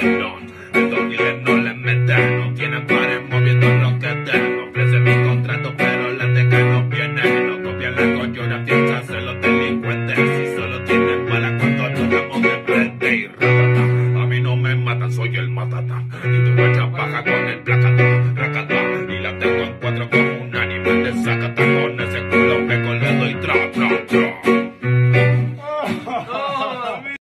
Calderón. El doble no le meten, no tiene pares moviendo los que tengo. Ofrece mi contrato, pero la teca no viene. No copian la coyuntura, hace los delincuentes. Si solo tienen balas cuando nos damos de frente y ratata. A mí no me matan, soy el matata. Y tu guacha baja con el placata, racata. Y la tengo en cuatro con un anime de sacata. Con ese culo me colgado y tra, tra, tra.